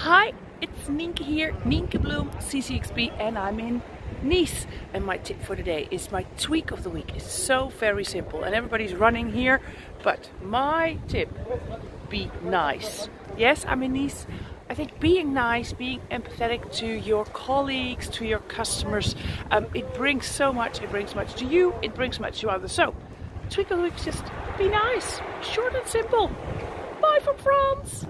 Hi, it's Nienke here, Nienke Bloem, CCXP, and I'm in Nice. And my tip for today is my tweak of the week. It's so very simple, and everybody's running here, but my tip be nice. Yes, I'm in Nice. I think being nice, being empathetic to your colleagues, to your customers, um, it brings so much. It brings much to you, it brings much to others. So, tweak of the week is just be nice, short and simple. Bye from France.